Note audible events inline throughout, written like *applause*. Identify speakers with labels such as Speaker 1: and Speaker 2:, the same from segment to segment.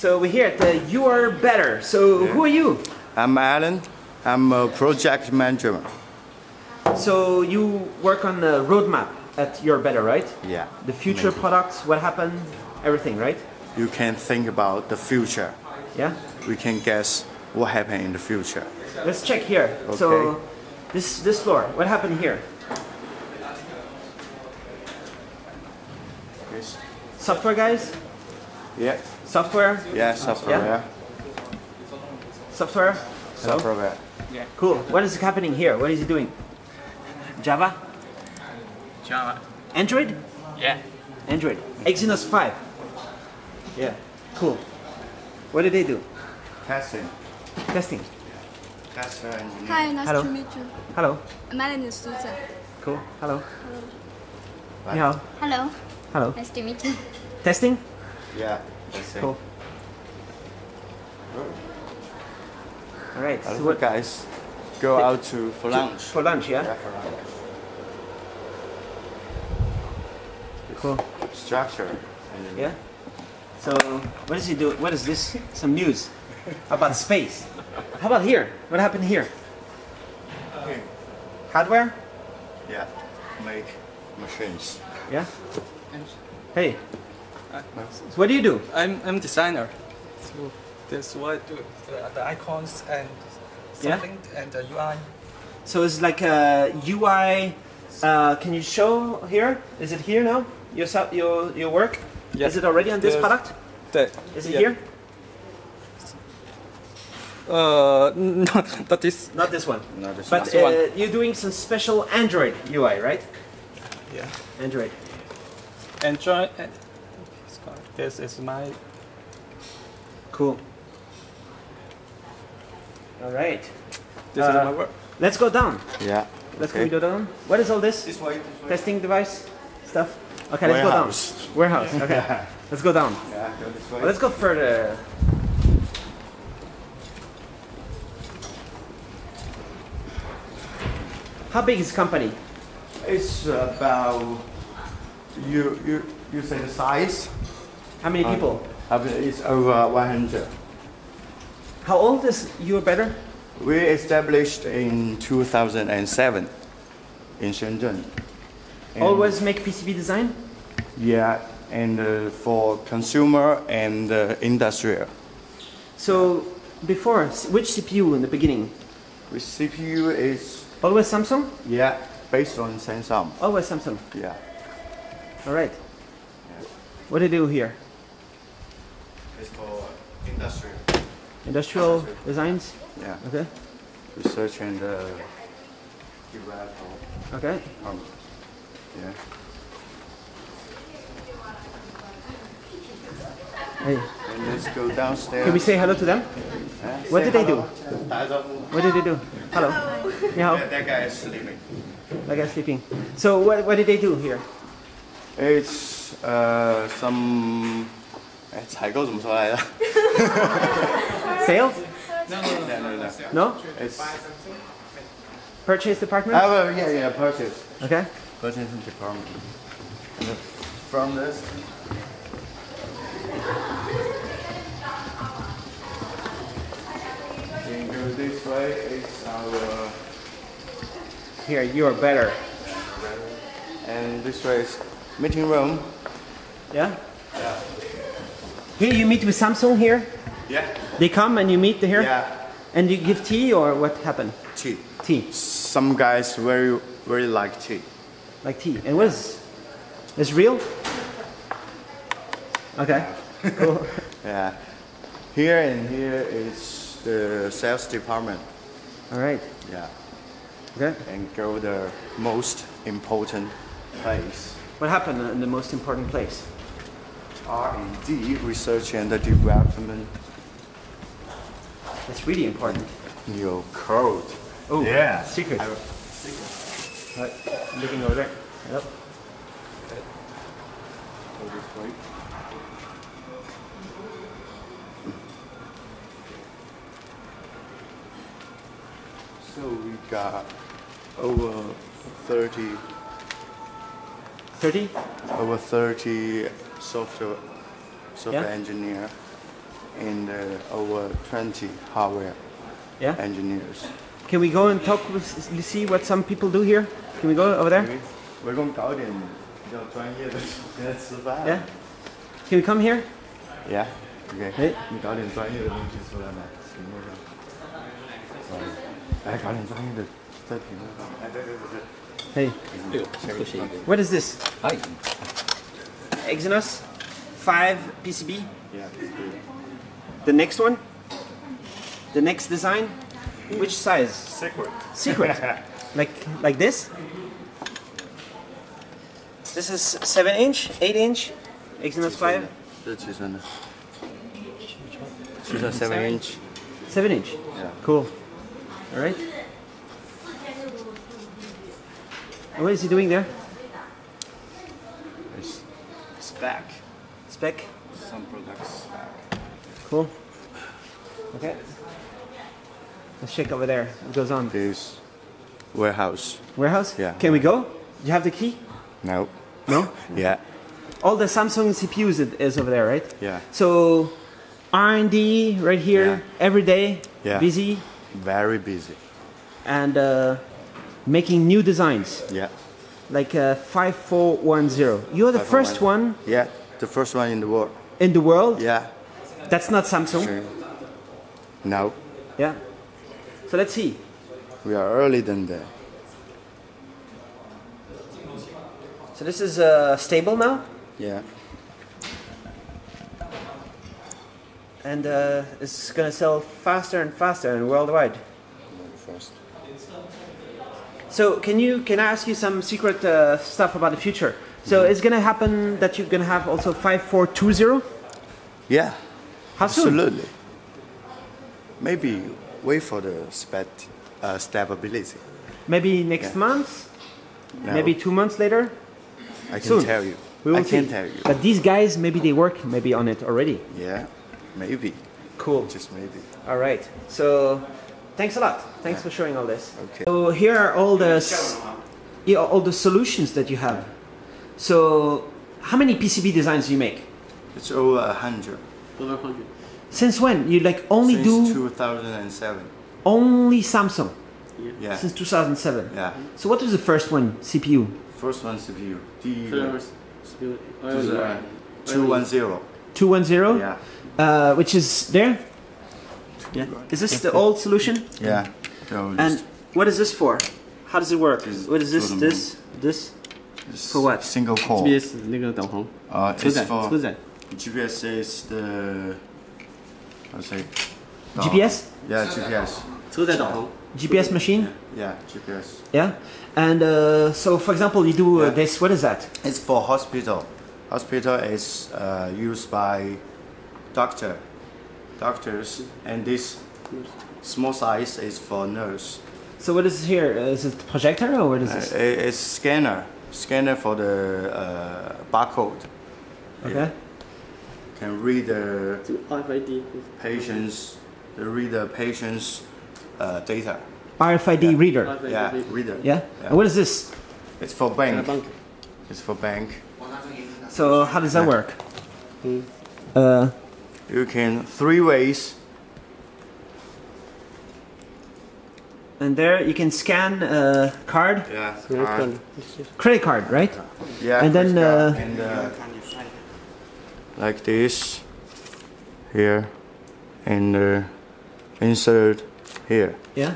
Speaker 1: So we're here at the Urbetter. So who are you?
Speaker 2: I'm Alan. I'm a project manager.
Speaker 1: So you work on the roadmap at Urbetter, right?
Speaker 2: Yeah.
Speaker 1: The future products, what happened, everything, right?
Speaker 2: You can think about the future.
Speaker 1: Yeah.
Speaker 2: We can guess what happened in the future.
Speaker 1: Let's check here.
Speaker 2: Okay.
Speaker 1: So this this floor, what happened here?
Speaker 2: Yes.
Speaker 1: Software guys?
Speaker 2: Yeah.
Speaker 1: Software?
Speaker 2: Yeah. Software.
Speaker 1: Yeah. Software?
Speaker 2: Software. Yeah.
Speaker 1: Cool. What is happening here? What is he doing? Java?
Speaker 3: Java.
Speaker 1: Android?
Speaker 3: Yeah.
Speaker 1: Android. Exynos 5. Yeah. Cool. What did they do?
Speaker 2: Testing.
Speaker 1: Testing.
Speaker 2: Tester.
Speaker 4: Hi, nice
Speaker 1: Hello.
Speaker 4: to meet you.
Speaker 1: Hello.
Speaker 4: My name is Susan.
Speaker 1: Cool. Hello. 你好.
Speaker 4: Hello.
Speaker 1: Hello.
Speaker 4: Nice to meet you.
Speaker 1: Testing?
Speaker 2: Yeah. That's it.
Speaker 1: Cool. All right.
Speaker 2: Other
Speaker 1: So what,
Speaker 2: guys go out to for lunch.
Speaker 1: for lunch, yeah?
Speaker 2: Yeah, for lunch.
Speaker 1: Cool.
Speaker 2: Structure.
Speaker 1: Yeah. So what does he do? What is this? Some news about space. How about here? What happened here?
Speaker 2: Okay.
Speaker 1: Hardware?
Speaker 2: Yeah. Make machines.
Speaker 1: Yeah. Hey. What do you do?
Speaker 3: I'm I'm designer. So that's what I do. The, the icons and
Speaker 1: Yeah.
Speaker 3: and the UI.
Speaker 1: So it's like a UI. Uh, can you show here? Is it here now? Your your your work?
Speaker 3: Yes.
Speaker 1: Is it already on this
Speaker 3: Yes.
Speaker 1: product?
Speaker 3: The,
Speaker 1: Is it
Speaker 3: yeah.
Speaker 1: here?
Speaker 3: Uh, no, *laughs* not this.
Speaker 1: Not this one.
Speaker 2: No, this
Speaker 1: But
Speaker 3: This
Speaker 1: uh,
Speaker 3: one.
Speaker 1: you're doing some special Android UI, right?
Speaker 3: Yeah.
Speaker 1: Android.
Speaker 3: Enjoy. And- This is my.
Speaker 1: Cool. All right.
Speaker 3: This
Speaker 1: Uh,
Speaker 3: is my work.
Speaker 1: Let's go down.
Speaker 2: Yeah.
Speaker 1: Let's
Speaker 2: okay.
Speaker 1: go down. What is all this?
Speaker 2: This way. This way.
Speaker 1: Testing device stuff. Okay, let's
Speaker 2: Warehouse.
Speaker 1: go down. Warehouse. Okay. *laughs* let's go down.
Speaker 2: Yeah. Go this way.
Speaker 1: Well, let's go further. How big is the company?
Speaker 2: It's about you you you say the size.
Speaker 1: How many people?
Speaker 2: Uh, It's over 100.
Speaker 1: How old is Urbetter?
Speaker 2: We established in 2007 in Shenzhen. And-
Speaker 1: Always make PCB design?
Speaker 2: Yeah, and uh, for consumer and uh, industrial.
Speaker 1: So before, which CPU in the beginning?
Speaker 2: With CPU is
Speaker 1: Always Samsung?
Speaker 2: yeah based on Samsung.
Speaker 1: Always Samsung.
Speaker 2: Yeah.
Speaker 1: All right. What do you do here?
Speaker 2: Industrial.
Speaker 1: Industrial, designs?
Speaker 2: Yeah.
Speaker 1: Okay.
Speaker 2: Research and uh,
Speaker 1: Okay.
Speaker 2: Um, yeah.
Speaker 1: Hey.
Speaker 2: And let's go downstairs.
Speaker 1: Can we say hello to them? What
Speaker 2: say
Speaker 1: did
Speaker 2: hello. they do?
Speaker 1: What did they do? Hello. hello. Yeah,
Speaker 2: that guy is sleeping.
Speaker 1: That guy sleeping. So what, what did they do here?
Speaker 2: It's uh, some 哎，采购怎么说来着
Speaker 1: ？Sales? *laughs*
Speaker 2: No, no, no,
Speaker 1: no, no. No?
Speaker 2: It's
Speaker 1: purchase department.
Speaker 2: Oh, yeah, yeah, purchase.
Speaker 1: Okay.
Speaker 2: Purchase department. From this. And go this way. is our.
Speaker 1: Here, Urbetter.
Speaker 2: And this way is meeting room.
Speaker 1: Yeah. Here you meet with Samsung here?
Speaker 2: Yeah.
Speaker 1: They come and you meet here?
Speaker 2: Yeah.
Speaker 1: And you give tea or what happened?
Speaker 2: Tea.
Speaker 1: Tea.
Speaker 2: Some guys very very like tea.
Speaker 1: Like tea. And what is It's real? Okay. *laughs* Cool.
Speaker 2: Yeah. Here and here is the sales department.
Speaker 1: All right.
Speaker 2: Yeah.
Speaker 1: Okay.
Speaker 2: And go the most important place.
Speaker 1: What happened in the most important place?
Speaker 2: R&D, research and development.
Speaker 1: That's really important.
Speaker 2: New code.
Speaker 1: Oh,
Speaker 2: Yeah.
Speaker 1: Secret. All right. Looking over there. Yep.
Speaker 2: Go this way. So we got over 30,
Speaker 1: 30?
Speaker 2: over 30 software, software
Speaker 1: Yeah.
Speaker 2: engineer. and uh, over 20 hardware
Speaker 1: Yeah.
Speaker 2: engineers.
Speaker 1: Can we go and talk with see what some people do here? Can we go over there?
Speaker 2: 我们搞*laughs* 点比较专业的现在吃饭。
Speaker 1: Yeah. Can we come here?
Speaker 2: Yeah. OK。
Speaker 1: 哎
Speaker 2: 你搞点专业的东西出来嘛，屏幕上。哎，搞点专业的在屏幕上。哎，对对对对。
Speaker 1: Hey,
Speaker 3: 哎呦，特写一点。
Speaker 1: what is this?
Speaker 3: 哎，
Speaker 1: Exynos 5 PCB.
Speaker 2: Yeah.
Speaker 1: The next one, the next design, which size?
Speaker 2: Secret.
Speaker 1: Secret. *laughs* like like this. This is 7 inch, 8 inch, Exynos 5.
Speaker 2: This is one. This is a 7 inch.
Speaker 1: 7 inch?
Speaker 2: Yeah.
Speaker 1: Cool. Alright. What is he doing there?
Speaker 2: Spec. Some products.
Speaker 1: Cool. Okay. Let's check over there. What goes on?
Speaker 2: This warehouse.
Speaker 1: Warehouse?
Speaker 2: Yeah.
Speaker 1: Can we go? Do you have the key?
Speaker 2: No.
Speaker 1: No? *laughs*
Speaker 2: Yeah.
Speaker 1: All the Samsung CPUs is- is over there, right?
Speaker 2: Yeah.
Speaker 1: So R&D right here
Speaker 2: Yeah.
Speaker 1: every day,
Speaker 2: Yeah.
Speaker 1: busy,
Speaker 2: Very busy.
Speaker 1: and uh, making new designs
Speaker 2: Yeah.
Speaker 1: like uh, 5410. You're the first one
Speaker 2: Yeah. The first one in the world.
Speaker 1: in the world.
Speaker 2: Yeah.
Speaker 1: That's not Samsung.
Speaker 2: Sure. No.
Speaker 1: Yeah. So let's see.
Speaker 2: We are early than that.
Speaker 1: So this is uh, stable now,
Speaker 2: Yeah.
Speaker 1: and uh, it's gonna sell faster and faster and worldwide.
Speaker 2: First.
Speaker 1: So can you can I ask you some secret uh, stuff about the future? So it's gonna happen that you're gonna have also 5420.
Speaker 2: Yeah.
Speaker 1: How soon?
Speaker 2: Absolutely. Maybe wait for the spec, uh, stability.
Speaker 1: Maybe next
Speaker 2: Yeah.
Speaker 1: month.
Speaker 2: No,
Speaker 1: Maybe two months later.
Speaker 2: I can
Speaker 1: soon.
Speaker 2: tell you.
Speaker 1: We will
Speaker 2: I can
Speaker 1: see.
Speaker 2: tell you.
Speaker 1: But these guys, maybe they work maybe on it already.
Speaker 2: Yeah. Maybe.
Speaker 1: Cool.
Speaker 2: Just maybe.
Speaker 1: All right. So thanks a lot. Thanks for showing all this.
Speaker 2: Okay.
Speaker 1: So here are all the yeah, all the solutions that you have. So, how many PCB designs do you make?
Speaker 2: It's over a hundred.
Speaker 3: Over hundred.
Speaker 1: Since when? You like only
Speaker 2: Since
Speaker 1: do
Speaker 2: 2007.
Speaker 1: Only Samsung.
Speaker 2: Yeah. yeah.
Speaker 1: Since 2007.
Speaker 2: Yeah.
Speaker 1: So what was the first one? CPU.
Speaker 2: First one CPU.
Speaker 3: Uh, uh,
Speaker 2: two one
Speaker 3: zero.
Speaker 2: Two one zero. Yeah.
Speaker 1: Uh, which is there?
Speaker 3: Yeah.
Speaker 1: Is this the old solution?
Speaker 2: Yeah.
Speaker 1: And what is this for? How does it work? What is this? This? This?
Speaker 2: just
Speaker 1: for what?
Speaker 2: Single core.
Speaker 3: GPS 那个导航，
Speaker 2: Uh,
Speaker 3: 车
Speaker 2: it's
Speaker 3: 载
Speaker 2: for
Speaker 3: 车载
Speaker 2: GPS is the. I'll say. uh,
Speaker 1: GPS?
Speaker 2: Yeah, GPS.
Speaker 3: 车载导航。
Speaker 1: GPS machine?
Speaker 2: Yeah, GPS.
Speaker 1: Yeah. And uh, so, for example, you do uh,
Speaker 2: Yeah.
Speaker 1: this. What is that?
Speaker 2: It's for hospital. Hospital is uh, used by doctor, doctors, and this small size is for nurse.
Speaker 1: So what is here? Uh, is it projector or what is
Speaker 2: Uh,
Speaker 1: this?
Speaker 2: it- it's scanner, scanner for the uh, barcode.
Speaker 1: Okay. Yeah.
Speaker 2: Can read the
Speaker 3: RFID
Speaker 2: patients. They read the patient's uh, data.
Speaker 1: RFID
Speaker 2: yeah.
Speaker 1: reader.
Speaker 3: RFID
Speaker 2: yeah, reader. reader.
Speaker 1: Yeah? yeah. What is this?
Speaker 2: It's for bank.
Speaker 3: bank.
Speaker 2: It's for bank.
Speaker 1: So how does that work?
Speaker 3: Mm.
Speaker 1: Uh,
Speaker 2: you can three ways
Speaker 1: And there you can scan a card.
Speaker 2: Yeah,
Speaker 3: credit card.
Speaker 1: Credit card, right?
Speaker 2: Yeah.
Speaker 1: And then. Uh,
Speaker 2: and, uh, like this, here, and uh, insert here.
Speaker 1: Yeah.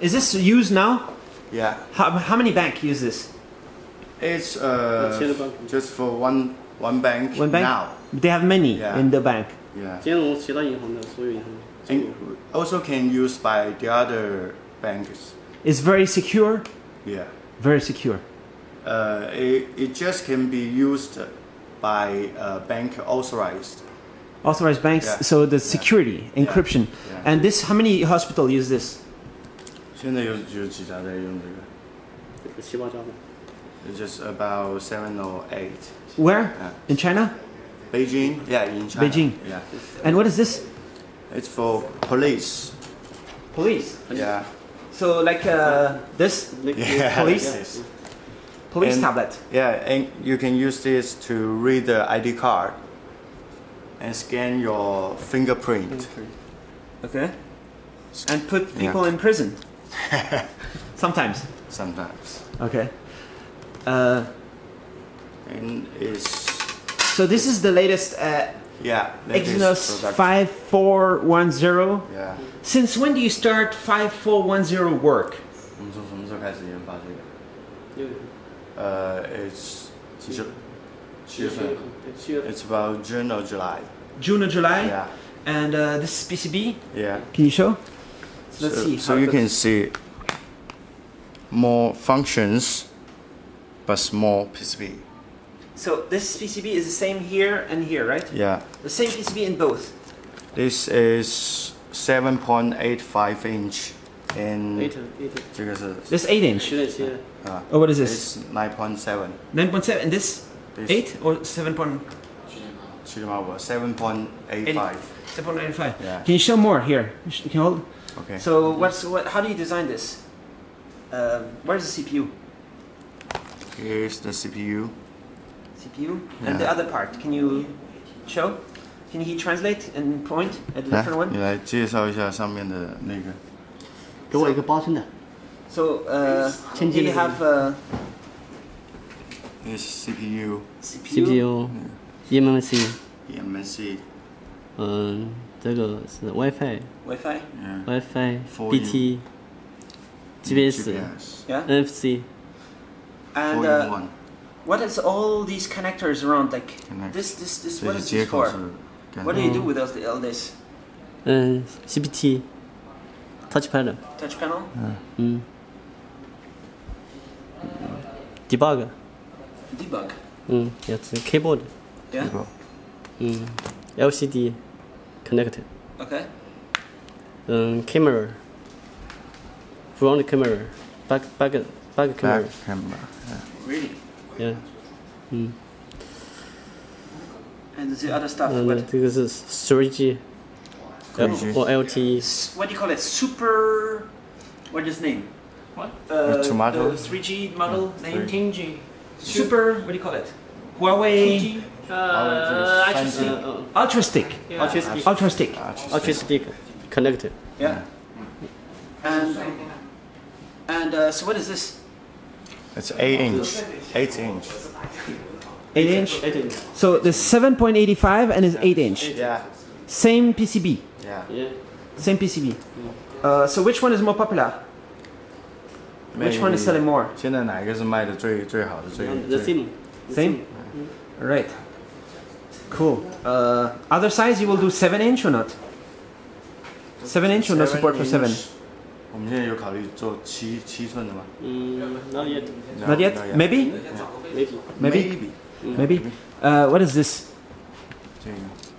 Speaker 1: Is this used now?
Speaker 2: Yeah.
Speaker 1: How, how many bank use this?
Speaker 2: It's uh, just for one one bank.
Speaker 1: One bank
Speaker 2: now.
Speaker 1: They have many
Speaker 2: yeah.
Speaker 1: in the bank.
Speaker 2: Yeah. And also can use by the other banks.
Speaker 1: It's very secure.
Speaker 2: Yeah.
Speaker 1: Very secure.
Speaker 2: Uh, it, it just can be used by a bank authorized.
Speaker 1: Authorized banks.
Speaker 2: Yeah.
Speaker 1: So the security encryption.
Speaker 2: Yeah.
Speaker 1: And this, how many hospital use this?
Speaker 2: 现在有有几家在用这个
Speaker 3: 七八家吧。
Speaker 2: It's just about seven or eight.
Speaker 1: Where?
Speaker 2: Yeah.
Speaker 1: In China?
Speaker 2: Beijing? Yeah, in China.
Speaker 1: Beijing.
Speaker 2: Yeah.
Speaker 1: And what is this?
Speaker 2: It's for police.
Speaker 1: Police.
Speaker 2: Yeah.
Speaker 1: So like uh, this
Speaker 2: Yeah. *laughs*
Speaker 1: Police?
Speaker 2: Yes.
Speaker 1: police
Speaker 2: And-
Speaker 1: tablet.
Speaker 2: Yeah, and you can use this to read the ID card. and scan your fingerprint.
Speaker 1: Okay. And put people in prison. *laughs* Sometimes.
Speaker 2: Sometimes.
Speaker 1: Okay. Uh,
Speaker 2: And it's
Speaker 1: so this is the latest uh,
Speaker 2: yeah. latest
Speaker 1: Exynos
Speaker 2: product.
Speaker 1: 5410.
Speaker 2: Yeah.
Speaker 1: Since when do you start 5410 work?
Speaker 2: 我们从什么时候开始研发这个？
Speaker 3: 六月
Speaker 2: 呃、it's 七月七月份。
Speaker 3: 对七月份
Speaker 2: It's about June or July.
Speaker 1: June or July?
Speaker 2: Yeah.
Speaker 1: And uh, this is PCB.
Speaker 2: Yeah.
Speaker 1: Can you show? So let's
Speaker 2: so,
Speaker 1: see.
Speaker 2: So
Speaker 1: how
Speaker 2: you
Speaker 1: it
Speaker 2: can
Speaker 1: looks.
Speaker 2: see more functions, but small PCB.
Speaker 1: So this PCB is the same here and here, right?
Speaker 2: Yeah.
Speaker 1: The same PCB in both.
Speaker 2: This is 7.85 inch and
Speaker 3: eight, eight.
Speaker 1: this 8 inch?
Speaker 3: Yeah.
Speaker 2: uh,
Speaker 1: oh, what is this?
Speaker 2: 9.7.
Speaker 1: 9.7 and this,
Speaker 2: this
Speaker 1: 8 or 7.
Speaker 2: 7.85. 7.85. Yeah.
Speaker 1: Can you show more here? You can hold.
Speaker 2: Okay.
Speaker 1: So what's what? How do you design this? Uh, where's the CPU?
Speaker 2: Here's the CPU.
Speaker 1: CPU and the
Speaker 2: Yeah.
Speaker 1: other part. Can you show? Can he translate and point at the
Speaker 2: 来
Speaker 1: different，one?
Speaker 2: 你来介绍一下上面的那个。
Speaker 3: 给我一个八寸的，
Speaker 1: So uh,
Speaker 3: Can
Speaker 1: here you
Speaker 3: you-
Speaker 1: have uh,
Speaker 2: This CPU,
Speaker 1: CPU.
Speaker 3: CPU、eMMC，
Speaker 2: eMMC,
Speaker 3: 嗯，这个是 WiFi、
Speaker 1: Wi-Fi.
Speaker 2: yeah,
Speaker 3: WiFi、
Speaker 2: For
Speaker 3: BT、GPS、
Speaker 2: GPS,
Speaker 1: Yeah.
Speaker 3: NFC，
Speaker 1: And What is all these connectors around? Like
Speaker 2: Connect.
Speaker 1: this, this, this.
Speaker 2: So
Speaker 1: what is this for? What do you do with all this?
Speaker 3: Uh, CPT, touch panel.
Speaker 1: Touch panel.
Speaker 3: Uh. Mm. Debug.
Speaker 1: Debug.
Speaker 3: Mm, yeah, it's a keyboard.
Speaker 1: Yeah.
Speaker 2: Keyboard.
Speaker 3: Mm, LCD connected.
Speaker 1: Okay.
Speaker 3: Um, camera. Front camera. Back back back camera.
Speaker 2: Back camera. Yeah.
Speaker 1: Really
Speaker 3: yeah. Mm.
Speaker 1: And the other stuff.
Speaker 3: And
Speaker 1: I
Speaker 3: think this is 3G.
Speaker 2: Cool.
Speaker 3: Or LTE.
Speaker 1: What do you call it? Super. What is name?
Speaker 3: What?
Speaker 1: Uh,
Speaker 2: the model?
Speaker 1: The 3G model yeah, name?
Speaker 3: 3G.
Speaker 1: Super. What do you call it? Huawei.
Speaker 2: 2G.
Speaker 3: Uh,
Speaker 1: ultra stick.
Speaker 3: Uh, ultra stick. Yeah.
Speaker 1: Ultra stick.
Speaker 3: Ultra stick. Connected.
Speaker 1: Yeah. And and uh, so what is this?
Speaker 2: It's 8 inch. 8 inch.
Speaker 1: Eight inch.
Speaker 3: 18，
Speaker 1: So the 7.85 and is eight inch.
Speaker 2: Yeah.
Speaker 1: Same PCB.
Speaker 2: Yeah.
Speaker 3: yeah，
Speaker 1: Same PCB. Uh, so which one is more popular? Which one is selling more?
Speaker 2: 现在哪一个是卖的最最好的最
Speaker 3: the
Speaker 2: 最
Speaker 3: same，
Speaker 1: Same. All right. Cool. Uh, other size you will do seven inch or not? Seven inch or no support for seven?
Speaker 2: inch 我们现在有考虑做七七寸的吗
Speaker 3: 嗯，not yet，
Speaker 1: Not yet. Maybe.
Speaker 3: maybe，
Speaker 1: Maybe. Maybe. Uh, what is this?
Speaker 2: 这个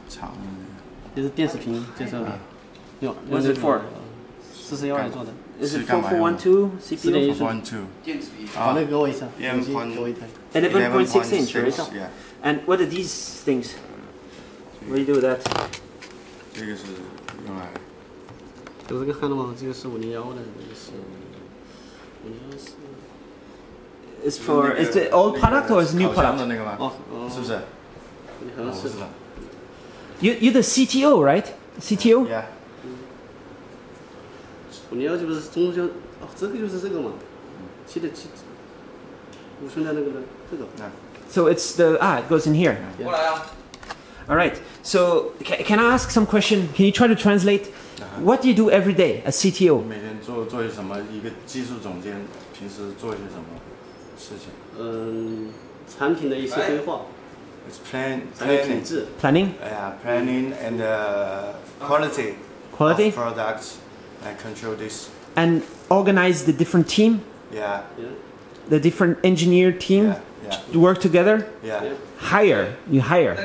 Speaker 2: 长的
Speaker 3: 这是电视屏介绍的，用
Speaker 1: What's it for?
Speaker 3: 四四幺二做的，
Speaker 1: Is it
Speaker 2: 是干嘛用的？
Speaker 1: 4412
Speaker 3: 4.1
Speaker 1: CPU?
Speaker 3: 寸
Speaker 2: one two
Speaker 3: 把那个给我一下，
Speaker 2: 一
Speaker 3: 手机
Speaker 2: point
Speaker 3: 给我一台，
Speaker 1: 11.6 inch, right?
Speaker 2: Yeah.
Speaker 1: And what are these things? What do you do with that?
Speaker 2: 这个是用来
Speaker 3: 有这个看到吗？这个是五零幺的，这个是五零幺是
Speaker 1: Is for is the old product or is new
Speaker 2: 烤箱的
Speaker 1: product?
Speaker 2: 那个吗？
Speaker 3: 哦哦，
Speaker 2: 是不是？
Speaker 3: 好像是
Speaker 2: 我不知道。
Speaker 1: You you're the CTO, right? CTO?
Speaker 2: Yeah.
Speaker 3: 五零幺就不是中修，哦，这个就是这个嘛，七的七，五寸的那个的这个，
Speaker 1: So it's the ah, it goes in here. All right. So ca- can I ask some question? Can you try to translate? What do you do every day as CTO?
Speaker 2: 每天做做些什么？一个技术总监平时做些什么事情
Speaker 3: 嗯，产品的一些规划，
Speaker 2: ？It's plan
Speaker 3: 产品品
Speaker 2: planning.
Speaker 3: 质，
Speaker 1: Planning,
Speaker 2: Yeah, planning and uh, quality.
Speaker 1: quality,
Speaker 2: of products and control this.
Speaker 1: and organize the different team,
Speaker 2: Yeah,
Speaker 1: the different engineer team
Speaker 2: yeah, yeah,
Speaker 1: to work together.
Speaker 2: yeah.
Speaker 1: Hire. You hire.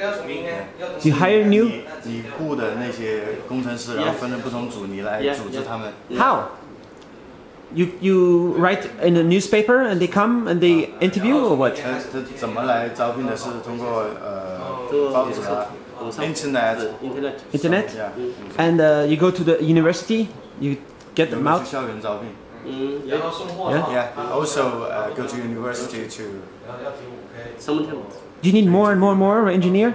Speaker 1: You hire new.
Speaker 2: 你你雇的那些工程师，然后分了不同组，你来
Speaker 3: Yeah,
Speaker 2: 组织
Speaker 3: yeah.
Speaker 2: 他们。
Speaker 1: How? You you write in a newspaper and they come and they interview or what?
Speaker 2: 他他怎么来招聘的？是通过呃
Speaker 3: 做
Speaker 2: 报纸啊
Speaker 3: 网上，
Speaker 2: Internet。
Speaker 3: Internet，
Speaker 1: Internet?
Speaker 2: Yeah.
Speaker 1: And uh, you go to the university. You get
Speaker 2: 有
Speaker 1: them
Speaker 2: 没有
Speaker 1: out.
Speaker 2: 去校园招聘
Speaker 3: 嗯，也
Speaker 1: Yeah.
Speaker 2: Yeah. Also uh, go to university to.
Speaker 3: summertime，
Speaker 1: Do you need more and more and more engineer?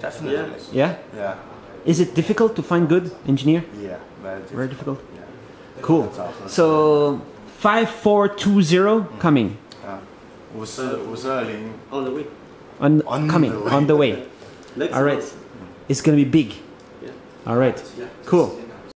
Speaker 2: Definitely.
Speaker 1: Yeah.
Speaker 2: Yeah.
Speaker 1: Is it difficult to find good engineer?
Speaker 2: Yeah. Very
Speaker 1: Very
Speaker 2: difficult.
Speaker 1: difficult.
Speaker 2: Yeah.
Speaker 1: Cool. So five four two zero coming
Speaker 2: 啊，五四五四二零
Speaker 3: On the way.
Speaker 1: on,
Speaker 2: On
Speaker 1: coming
Speaker 2: the way.
Speaker 1: on the way.
Speaker 3: Next
Speaker 1: All right.
Speaker 3: month.
Speaker 1: It's gonna be big.
Speaker 3: Yeah.
Speaker 1: All right.
Speaker 3: Yeah.
Speaker 1: Cool.